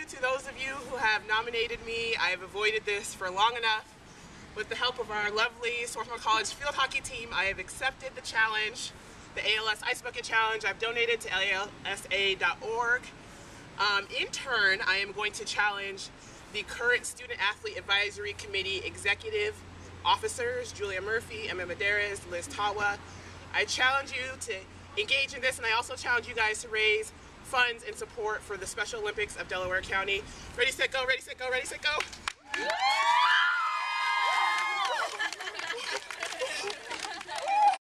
to those of you who have nominated me. I have avoided this for long enough. With the help of our lovely Swarthmore College field hockey team, I have accepted the challenge, the ALS Ice Bucket Challenge. I've donated to alsa.org. Um, in turn, I am going to challenge the current Student Athlete Advisory Committee executive officers, Julia Murphy, Emma Medeiros, Liz Tawa. I challenge you to engage in this, and I also challenge you guys to raise funds and support for the Special Olympics of Delaware County. Ready, set, go, ready, set, go, ready, set, go.